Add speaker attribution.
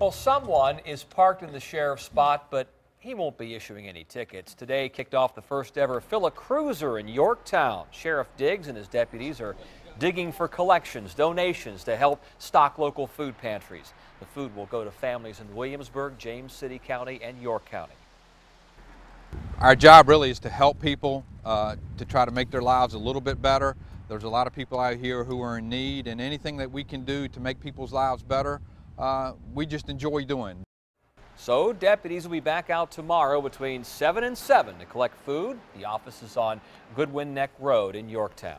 Speaker 1: Well, someone is parked in the sheriff's spot, but he won't be issuing any tickets. Today kicked off the first ever Fill a Cruiser in Yorktown. Sheriff Diggs and his deputies are digging for collections, donations to help stock local food pantries. The food will go to families in Williamsburg, James City County, and York County.
Speaker 2: Our job really is to help people uh, to try to make their lives a little bit better. There's a lot of people out here who are in need, and anything that we can do to make people's lives better, uh, we just enjoy doing.
Speaker 1: So deputies will be back out tomorrow between 7 and 7 to collect food. The office is on Goodwin Neck Road in Yorktown.